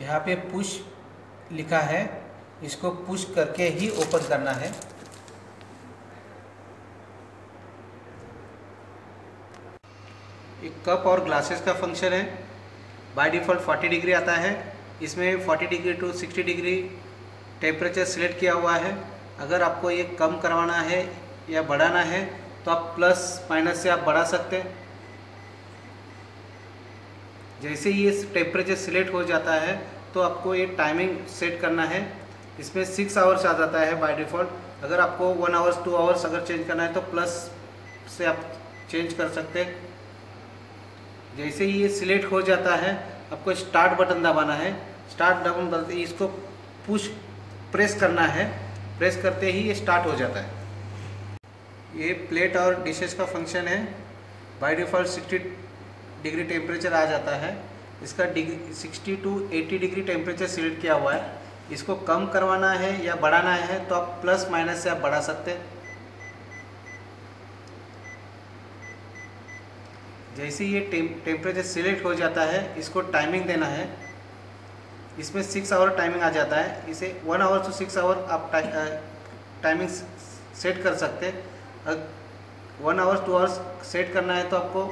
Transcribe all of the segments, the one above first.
यहाँ पे पुश लिखा है, इसको पुश करके ही ओपन करना है। एक कप और ग्लासेस का फ़ंक्शन है। बाय डिफ़ॉल्ट 40 डिग्री आता है। इसमें 40 degree to 60 degree temperature select किया हुआ है। अगर आपको ये कम करवाना है या बढ़ाना है तो आप प्लस माइनस से आप बढ़ा सकते हैं। जैसे ही ये टेम्परेचर सिलेक्ट हो जाता है तो आपको ये टाइमिंग सेट करना है। इसमें सिक्स आवर्स आ जाता है बाय डिफ़ॉल्ट अगर आपको वन आवर्स टू आवर्स अगर चेंज करना है तो प्लस से आप चेंज कर सकते हैं। जैसे ही ये सिलेक्ट हो जाता है, आपको स्टार्ट बटन दबाना है। स्टार्ट बटन दबाते इसको पुश प्रेस करना है। प्रेस करते ही ये स्टार्ट हो जाता है। ये प्लेट और डिशेस का फ़ंक्शन है। बाय डिफ़ॉल्ट 60 डिग्री टेम्परेचर आ जाता है। इसका degree 60 to 80 degree temperature select किया हुआ है। इसको कम करवाना है या बढ़ाना है तो आप प्लस माइनस से आप बढ़ा सकते हैं। जैसे ये टेम्परेचर सिलेक्ट हो जाता है, इसको टाइमिंग देना है। इसमें सिक्स आवर टाइमिंग आ जाता है। इसे one hour to six hour आप टाइमिंग सेट कर सकते हैं। One hours two hours set करना है तो आपको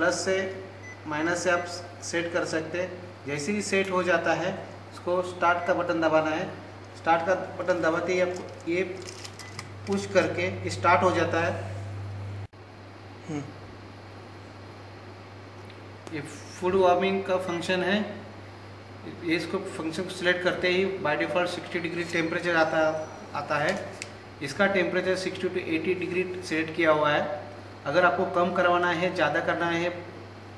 प्लस से माइनस से आप सेट कर सकते हैं। जैसे ही सेट हो जाता है उसको स्टार्ट का बटन दबाना है। स्टार्ट का बटन दबाते ही आपको ये पुश करके स्टार्ट हो जाता है। ये फ़ूड वार्मिंग का फ़ंक्शन है। ये इसको फ़ंक्शन को सिलेक्ट करते ही बाय डिफ़ॉल्ट 60 डिग्री टेम्परेचर आता आता है। इसका टेम्परेचर 60 टू 80 डिग्री सेट किया हुआ है। अगर आपको कम करवाना है, ज़्यादा करना है,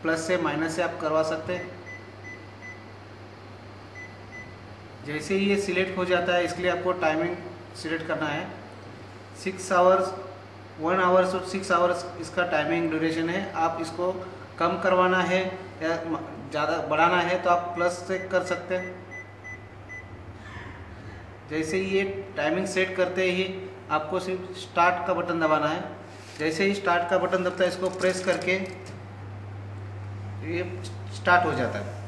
प्लस से माइनस से आप करवा सकते हैं। जैसे ही ये सिलेक्ट हो जाता है, इसके लिए आपको टाइमिंग सिलेक्ट करना है। सिक्स आवर्स, वन आवर्स और सिक्स आवर्स इसका टाइमिंग ड्यूरेशन है। आप इसको कम करवाना है या ज़्यादा बढ़ाना है तो आप प्लस से कर सकते हैं। जैसे ही ये टाइमिंग सेट करते ही आपको सिर्फ़ स्टार्ट का बटन दबाना है। जैसे ही स्टार्ट का बटन दबता है, इसको प्रेस करके ये स्टार्ट हो जाता है।